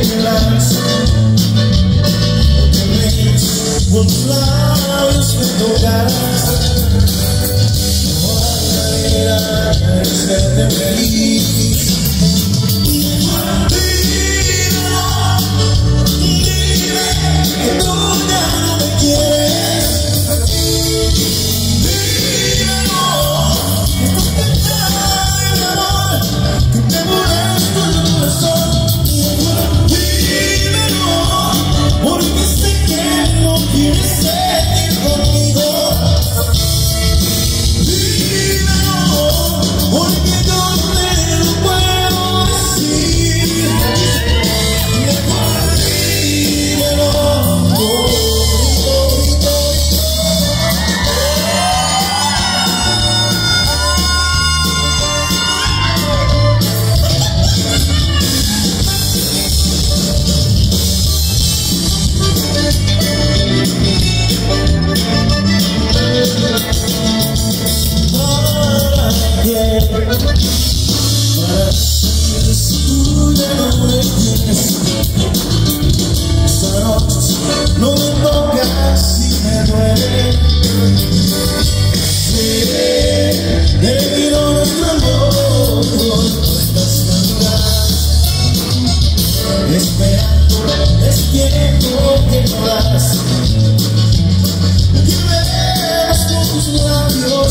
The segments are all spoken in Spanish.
das Porque No Es tiempo que no con tus labios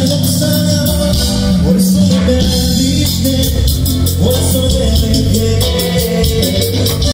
What is so bad, leave me? What's so bad, yeah?